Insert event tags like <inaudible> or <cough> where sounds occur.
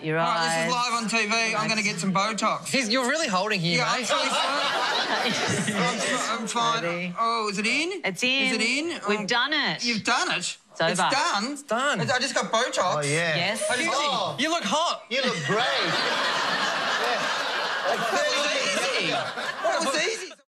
Your All right, eyes. this is live on TV. I'm going to get some Botox. He's, you're really holding here, Yeah, I'm mate. <laughs> fine. I'm, fine. Oh, is it in? It's in. Is it in? We've Oh, done it. You've done it. It's It's done. It's done. I just got Botox. Oh, yeah. Yes. I just Oh, You look hot. you look great. <laughs> Yeah. That was easy. That was easy.